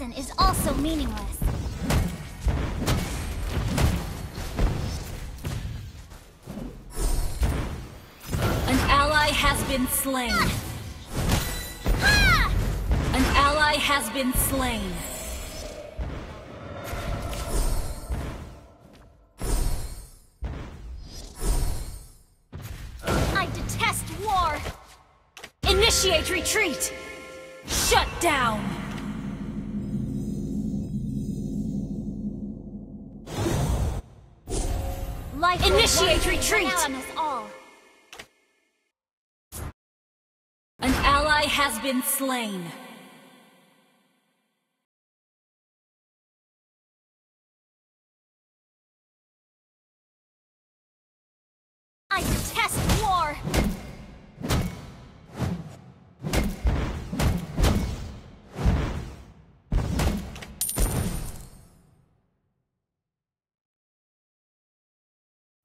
lesson is also meaningless. An ally has been slain. An ally has been slain. I detest war! Initiate retreat! Shut down! Initiate retreat! run out on us all. An ally has been slain.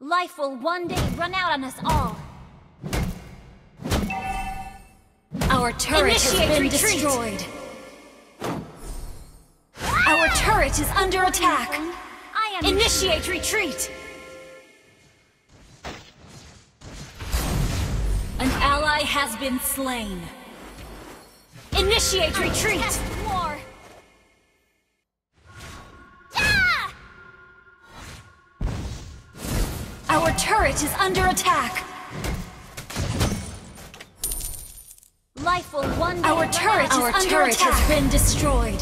Life will one day run out on us all. Our turret Initiate has been retreat! destroyed. Our turret is under attack. I am Initiate retreat! An ally has been slain. Initiate retreat! Our turret is under attack. Life will one Our turret is Our under turret attack. has been destroyed.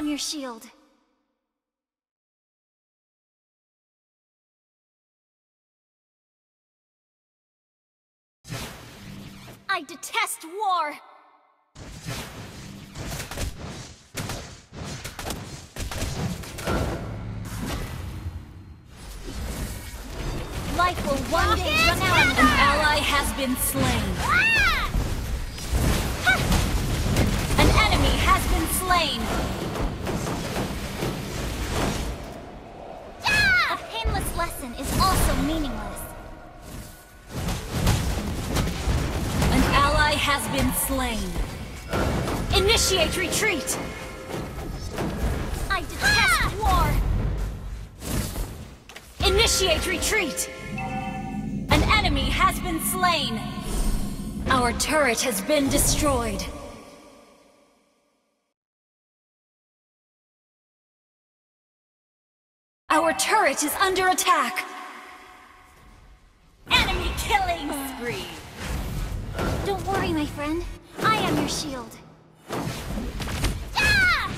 Am your shield. I detest war! Life will one day run out An ally has been slain. Ah! An enemy has been slain. Meaningless. An ally has been slain. Initiate retreat! I detest war! Initiate retreat! An enemy has been slain. Our turret has been destroyed. Our turret is under attack. Killing spree. Don't worry, my friend. I am your shield. Ah!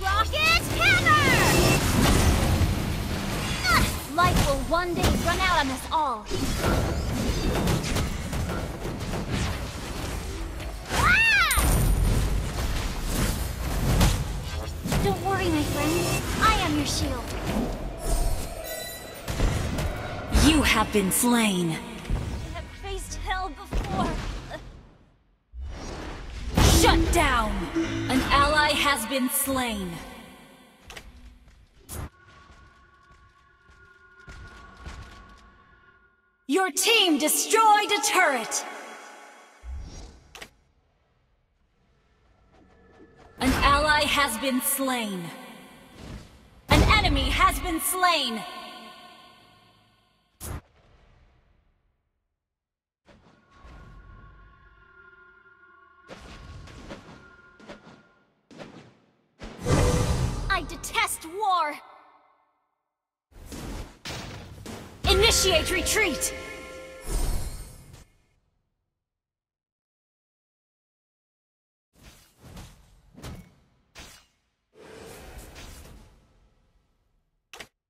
Rocket hammer! Life will one day run out on us all. Ah! Don't worry, my friend. I am your shield. Have been slain. I have faced hell before. Shut down! An ally has been slain. Your team destroyed a turret! An ally has been slain. An enemy has been slain! War! Initiate retreat!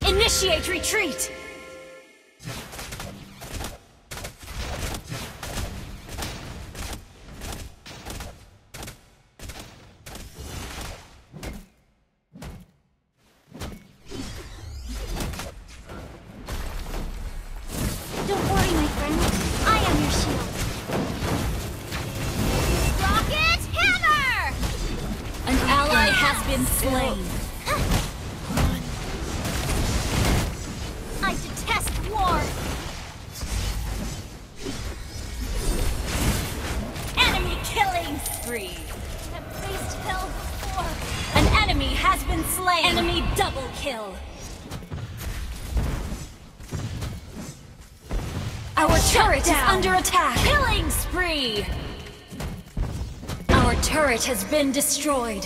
Initiate retreat! Been slain. I detest war! Enemy killing spree. Have faced hell before. An enemy has been slain. Enemy double kill. Our turret is under attack. Killing spree. Our turret has been destroyed.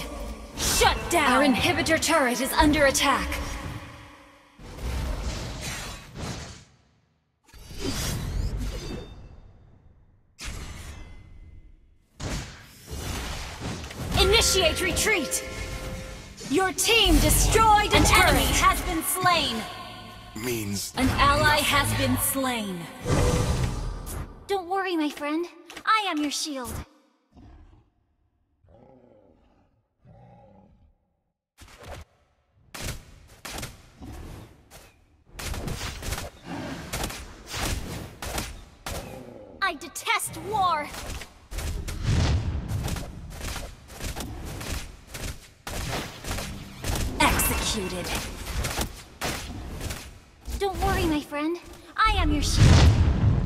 Shut down. Our inhibitor turret is under attack. Initiate retreat! Your team destroyed An enemy has been slain! Means An ally has been slain. Don't worry, my friend. I am your shield. I detest war! Executed. Don't worry, my friend. I am your shield.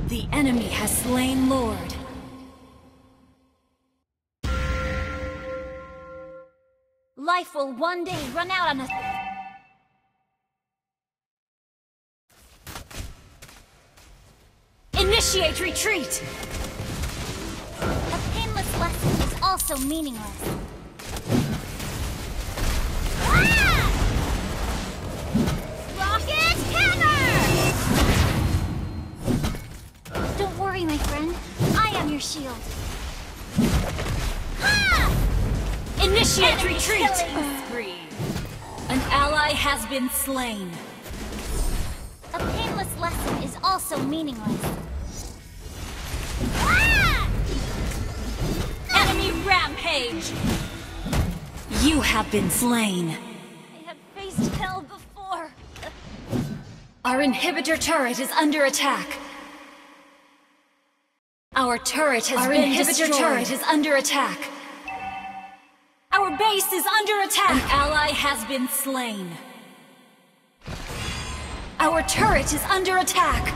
The enemy has slain Lord. Life will one day run out on us. Initiate retreat! A painless lesson is also meaningless. Ah! Rocket hammer! Don't worry, my friend. I am your shield. Ha! Initiate Enemy retreat! spree. An ally has been slain. A painless lesson is also meaningless. Rampage! You have been slain. I have faced hell before. Our inhibitor turret is under attack. Our turret has Our been inhibitor destroyed. turret is under attack. Our base is under attack. An ally has been slain. Our turret is under attack.